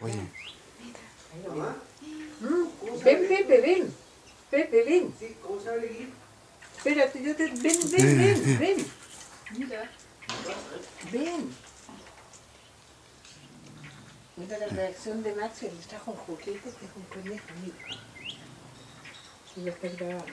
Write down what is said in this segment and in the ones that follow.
Oye, Ahí lo Mamá, ven. Pepe, ven. Pepe, ven. sí, ¿cómo sabe elegir? Espérate, yo te... Ven, ven, ven, ven. Mira. Ven. Mira la reacción de Max, él trajo un juguete que es un conejo, mira. Y lo está grabando.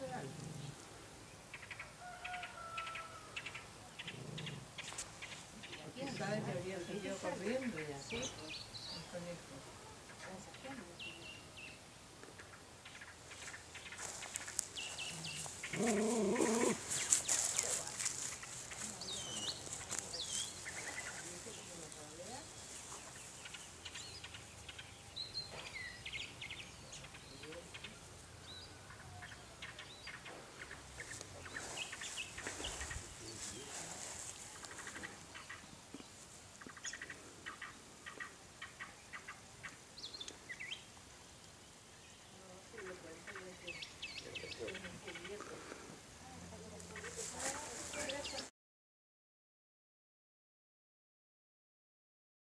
Real. Y que había salido